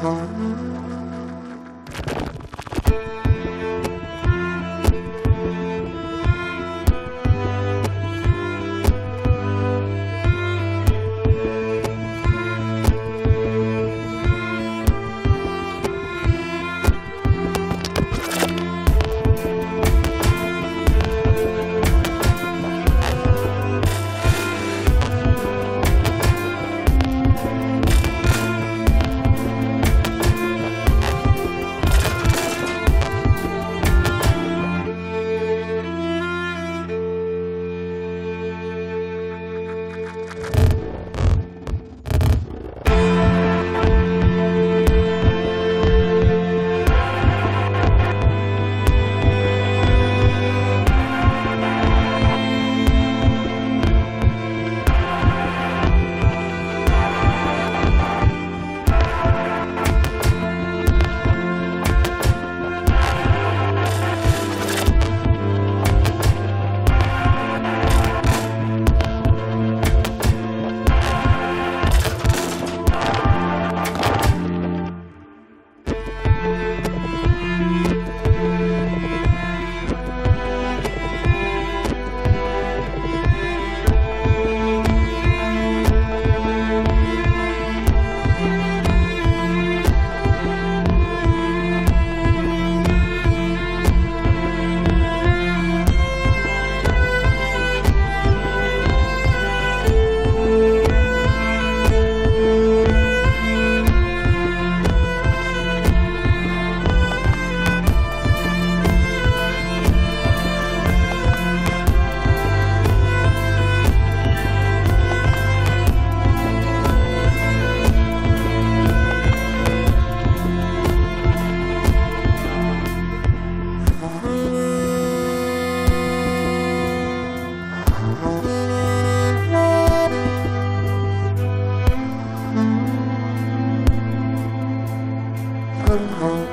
Mm-hmm. You.